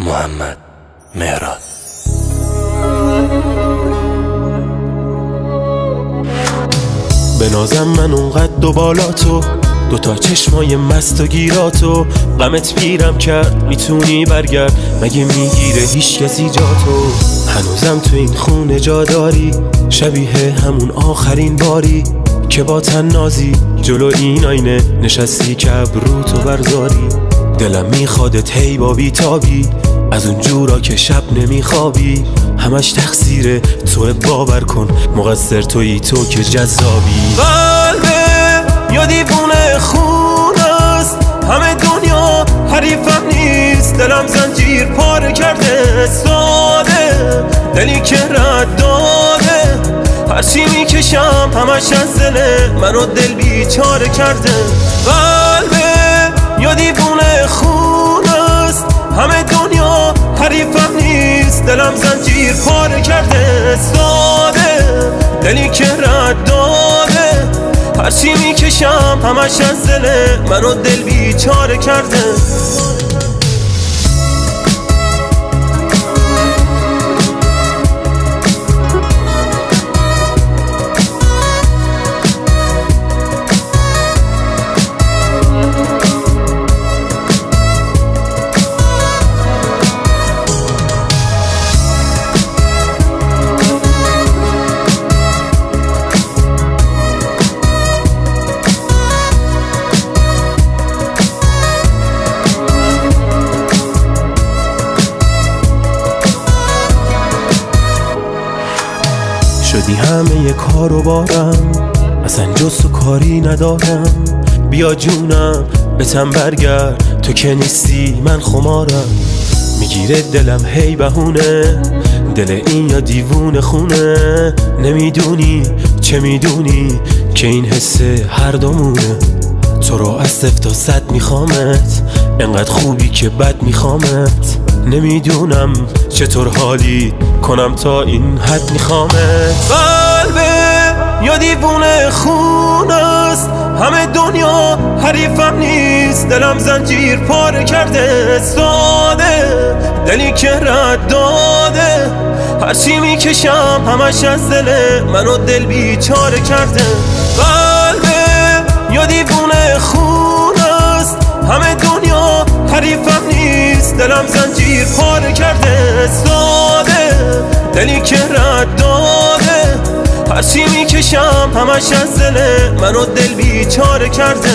محمد مهراد به نازم من اونقد دو بالا تو دوتا چشمای مست و گیراتو غمت پیرم کرد می‌تونی برگرد. مگه می‌گیره هیچ کسی جا تو؟ هنوزم تو این خونه جا داری. شبیه همون آخرین باری که با نازی. جلو این آینه نشستی که ابرو تو برزاری دلم میخوادت هی با بیتابی از اون جورا که شب نمیخوابی. همش تقصیر تو باور کن. مقصر توی تو که جذابی. قلبه یا دیوونه خون است. همه دنیا حریفم نیست. دلم زنجیر پاره کرده. ساده. دلی که رد داده. هرچی می‌کشم همش از دل. منو دل بیچاره کرده. قلبه دلم زنجیر پاره کرده ساده. دلی که رد داده. هرچی می‌کشم همش از دل منو دل بیچاره کرده. شدی همه کارو بارم. اصلا جز تو کاری ندارم. بیا جونم بتم برگرد تو که نیستی من خمارم. می‌گیره دلم هی بهونه. دل این یا دیوون خونه. نمی‌دونی چه می‌دونی که این حسه هر دومونه. تو رو از صفت تا صد میخوامت. انقدر خوبی که بد میخوامت. نمی‌دونم چطور حالی کنم تا این حد میخوامت قلبه یا دیوونه خون است. همه دنیا حریفم نیست. دلم زنجیر پاره کرده. ساده. دلی که رد داده. هرچی می‌کشم همش از دل منو دل بیچاره کرده. قلبه دلم زنجیر پاره کرده ساده. دلی که رد داده. هرچی می‌کشم همش از دل منو دل بیچاره کرده.